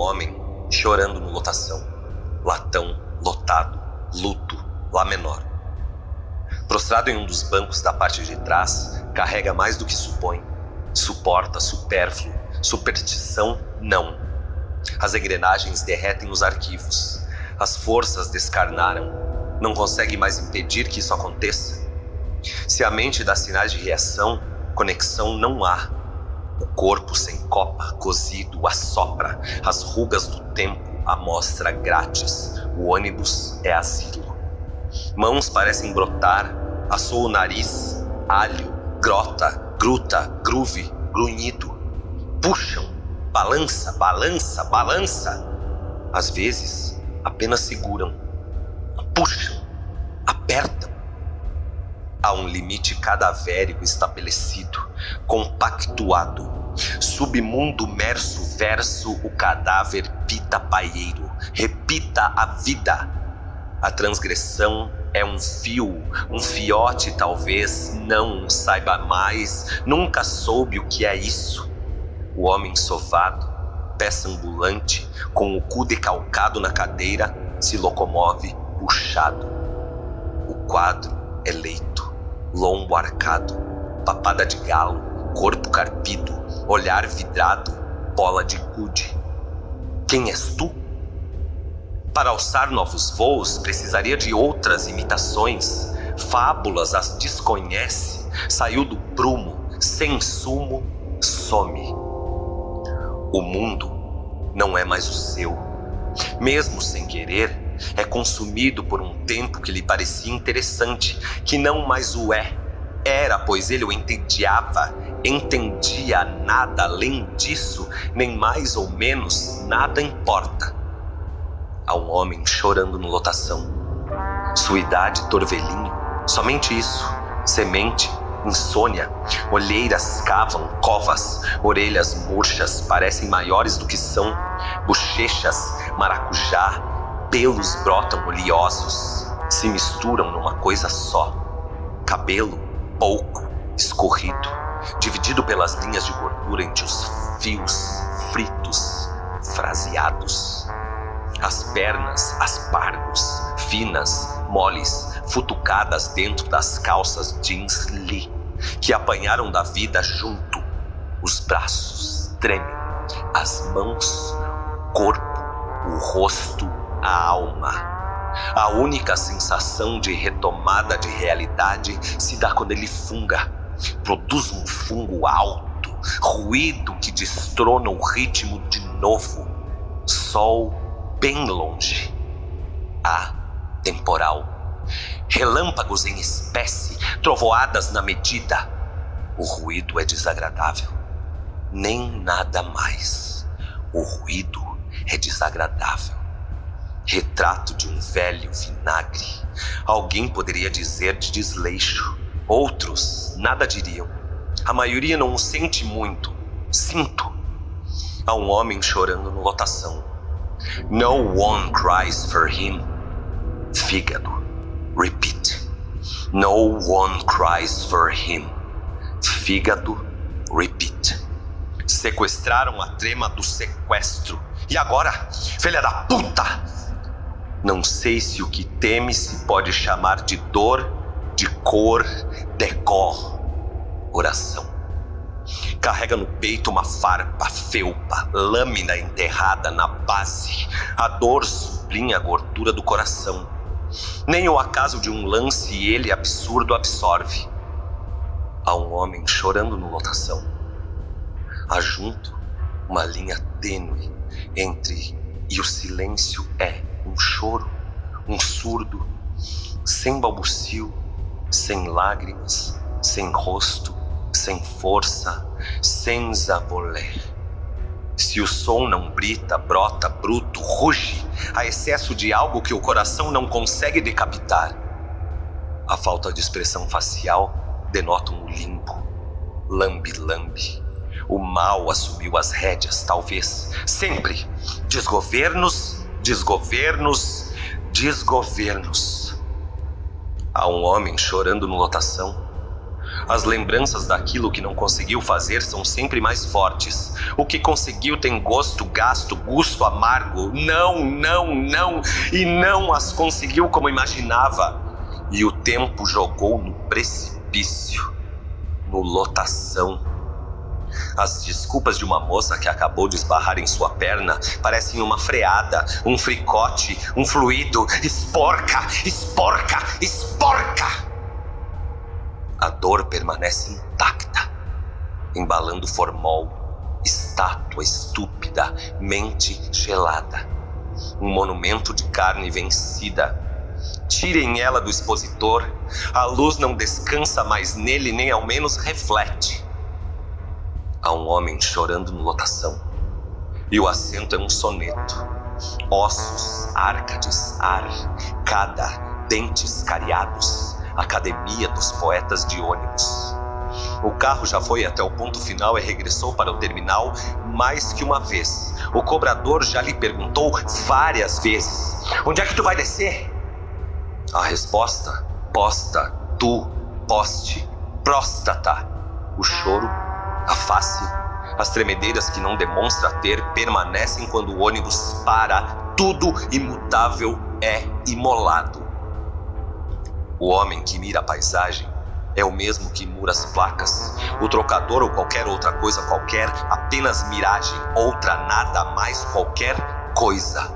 homem chorando no lotação. Latão, lotado, luto, lá menor. Prostrado em um dos bancos da parte de trás, carrega mais do que supõe. Suporta, supérfluo, superstição, não. As engrenagens derretem os arquivos. As forças descarnaram. Não consegue mais impedir que isso aconteça. Se a mente dá sinais de reação, conexão não há. O corpo sem copa, cozido, assopra as rugas do tempo, amostra grátis. O ônibus é asilo. Mãos parecem brotar, assou o nariz, alho, grota, gruta, groove, grunhido. Puxam, balança, balança, balança. Às vezes, apenas seguram. Puxam, apertam. Há um limite cadavérico estabelecido, compactuado. Submundo merso verso o cadáver pita paieiro. Repita a vida. A transgressão é um fio, um fiote talvez não saiba mais, nunca soube o que é isso. O homem sovado, peça ambulante, com o cu decalcado na cadeira, se locomove puxado. O quadro é leito, lombo arcado, papada de galo, corpo carpido, olhar vidrado, bola de gude. Quem és tu? Para alçar novos voos, precisaria de outras imitações. Fábulas as desconhece, saiu do prumo, sem sumo, some. O mundo não é mais o seu. Mesmo sem querer, é consumido por um tempo que lhe parecia interessante, que não mais o é. Era, pois ele o entediava, entendia nada além disso, nem mais ou menos nada importa. Há um homem chorando no lotação. Sua idade, torvelinho, somente isso, semente, insônia, olheiras cavam covas, orelhas murchas parecem maiores do que são, bochechas, maracujá, pelos brotam oleosos, se misturam numa coisa só. Cabelo, pouco, escorrido, dividido pelas linhas de gordura entre os fios fritos, fraseados. As pernas, aspargos, finas, moles, futucadas dentro das calças jeans Lee, que apanharam da vida junto. Os braços tremem, as mãos, o corpo, o rosto, a alma. A única sensação de retomada de realidade se dá quando ele funga. Produz um fungo alto, ruído que destrona o ritmo de novo. Sol bem longe. A temporal. Relâmpagos em espécie, trovoadas na medida. O ruído é desagradável. Nem nada mais. O ruído é desagradável. Retrato de um velho vinagre. Alguém poderia dizer de desleixo. Outros nada diriam. A maioria não sente muito. Sinto. Há um homem chorando no lotação. No one cries for him. Fígado. Repeat. No one cries for him. Fígado. Repeat. Sequestraram a trema do sequestro. E agora, filha da puta! Não sei se o que teme se pode chamar de dor, de cor, decor, oração. Carrega no peito uma farpa felpa, lâmina enterrada na base. A dor sublinha a gordura do coração. Nem o acaso de um lance ele absurdo absorve. Há um homem chorando no lotação. Há junto uma linha tênue entre e o silêncio é um choro, um surdo, sem balbucio, sem lágrimas, sem rosto, sem força, sem zavolé. Se o som não brita, brota, bruto, ruge, a excesso de algo que o coração não consegue decapitar. A falta de expressão facial denota um limbo, lambe-lambe. O mal assumiu as rédeas, talvez, sempre. Desgovernos, desgovernos, desgovernos. Há um homem chorando no lotação. As lembranças daquilo que não conseguiu fazer são sempre mais fortes. O que conseguiu tem gosto, gasto, gosto amargo. Não, não, não. E não as conseguiu como imaginava. E o tempo jogou no precipício, no lotação. As desculpas de uma moça que acabou de esbarrar em sua perna parecem uma freada, um fricote, um fluido. Esporca, esporca, esporca! a dor permanece intacta, embalando formol, estátua estúpida, mente gelada, um monumento de carne vencida. Tirem ela do expositor, a luz não descansa mais nele, nem ao menos reflete. Há um homem chorando no lotação, e o assento é um soneto. Ossos, árcades, ar, cada, dentes cariados Academia dos Poetas de Ônibus. O carro já foi até o ponto final e regressou para o terminal mais que uma vez. O cobrador já lhe perguntou várias vezes: Onde é que tu vai descer? A resposta: posta, tu, poste, próstata. O choro, a face, as tremedeiras que não demonstra ter permanecem quando o ônibus para. Tudo imutável é imolado. O homem que mira a paisagem é o mesmo que mura as placas. O trocador ou qualquer outra coisa qualquer, apenas miragem, outra nada mais qualquer coisa.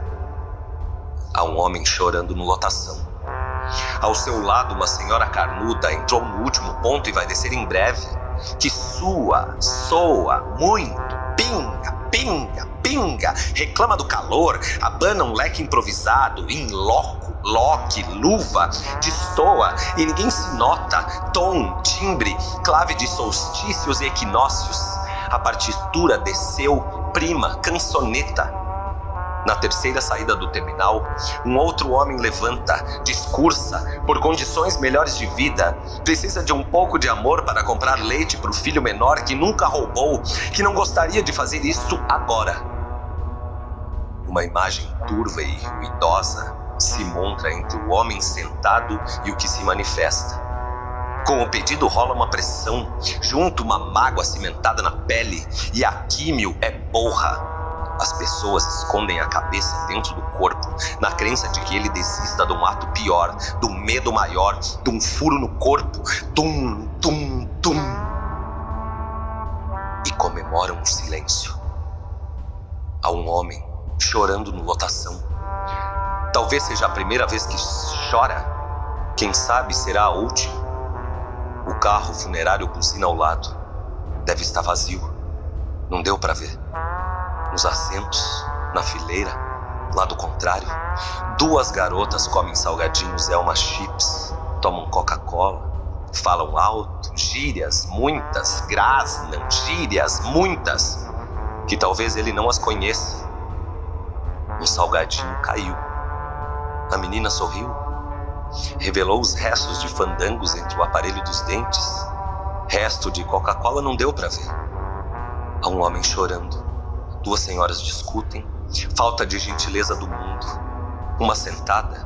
Há um homem chorando no lotação. Ao seu lado, uma senhora carnuda entrou no último ponto e vai descer em breve. Que sua, soa, muito, pinga, pinga, pinga, reclama do calor, abana um leque improvisado, em loco loque, luva, destoa e ninguém se nota, tom, timbre, clave de solstícios e equinócios. A partitura desceu, prima, cançoneta. Na terceira saída do terminal, um outro homem levanta, discursa, por condições melhores de vida, precisa de um pouco de amor para comprar leite para o filho menor que nunca roubou, que não gostaria de fazer isto agora. Uma imagem turva e ruidosa se montra entre o homem sentado e o que se manifesta. Com o pedido rola uma pressão, junto uma mágoa cimentada na pele, e a químio é porra. As pessoas escondem a cabeça dentro do corpo, na crença de que ele desista de um ato pior, do medo maior, de um furo no corpo, tum, tum, tum. E comemoram o silêncio. Há um homem chorando no lotação Talvez seja a primeira vez que chora. Quem sabe será a última. O carro funerário buzina ao lado. Deve estar vazio. Não deu para ver. Nos assentos, na fileira, lado contrário, duas garotas comem salgadinhos Elma Chips, tomam Coca-Cola, falam alto, gírias, muitas, grasnam, gírias, muitas, que talvez ele não as conheça. Um salgadinho caiu. A menina sorriu. Revelou os restos de fandangos entre o aparelho dos dentes. Resto de Coca-Cola não deu para ver. Há um homem chorando. Duas senhoras discutem. Falta de gentileza do mundo. Uma sentada.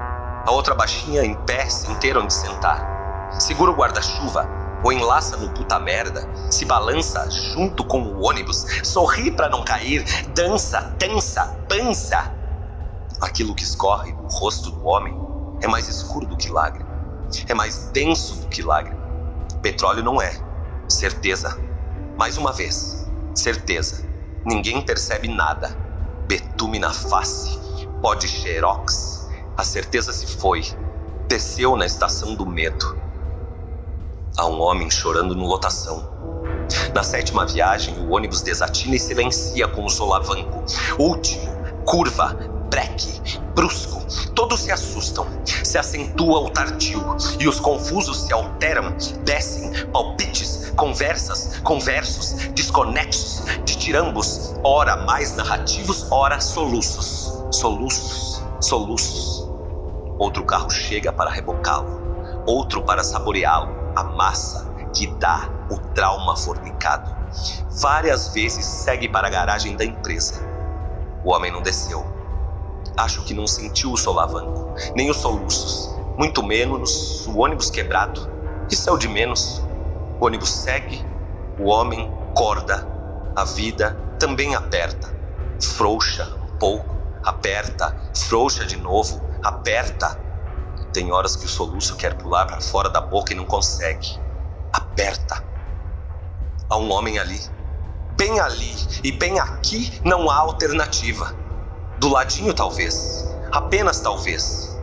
A outra baixinha em pé, sem ter onde sentar. Segura o guarda-chuva, ou enlaça no puta merda, se balança junto com o ônibus, sorri para não cair, dança, tensa, pança, Aquilo que escorre do rosto do homem é mais escuro do que lágrima, é mais denso do que lágrima. Petróleo não é, certeza. Mais uma vez, certeza. Ninguém percebe nada. Betume na face, pó de xerox. A certeza se foi. Desceu na estação do medo. Há um homem chorando no lotação. Na sétima viagem, o ônibus desatina e silencia com o solavanco. Último, curva, breque, brusco, todos se assustam, se acentua o tardio e os confusos se alteram, descem, palpites, conversas, conversos, desconexos, ditirambos, ora mais narrativos, ora soluços, soluços, soluços. Outro carro chega para rebocá-lo, outro para saboreá-lo, a massa que dá o trauma fornicado. Várias vezes segue para a garagem da empresa. O homem não desceu Acho que não sentiu o solavanco, nem os soluços, muito menos o ônibus quebrado. Isso é o de menos. O ônibus segue, o homem corda, a vida também aperta. Frouxa um pouco, aperta, frouxa de novo, aperta. Tem horas que o soluço quer pular para fora da boca e não consegue. Aperta. Há um homem ali. Bem ali e bem aqui não há alternativa. Do ladinho, talvez. Apenas talvez.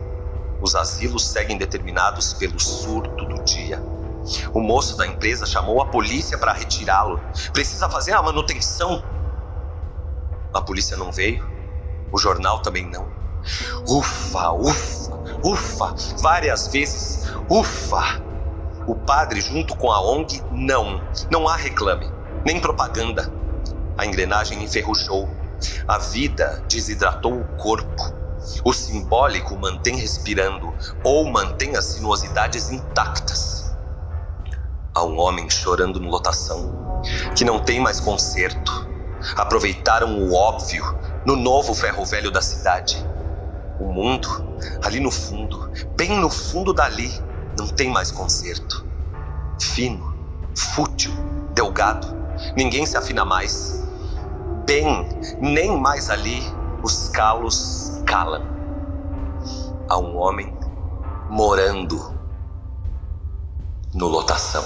Os asilos seguem determinados pelo surto do dia. O moço da empresa chamou a polícia para retirá-lo. Precisa fazer a manutenção. A polícia não veio. O jornal também não. Ufa, ufa, ufa, várias vezes, ufa. O padre, junto com a ONG, não. Não há reclame, nem propaganda. A engrenagem enferrujou. A vida desidratou o corpo. O simbólico mantém respirando ou mantém as sinuosidades intactas. Há um homem chorando no lotação, que não tem mais conserto. Aproveitaram o óbvio no novo ferro velho da cidade. O mundo, ali no fundo, bem no fundo dali, não tem mais conserto. Fino, fútil, delgado, ninguém se afina mais. Bem, nem mais ali os calos calam. Há um homem morando no lotação.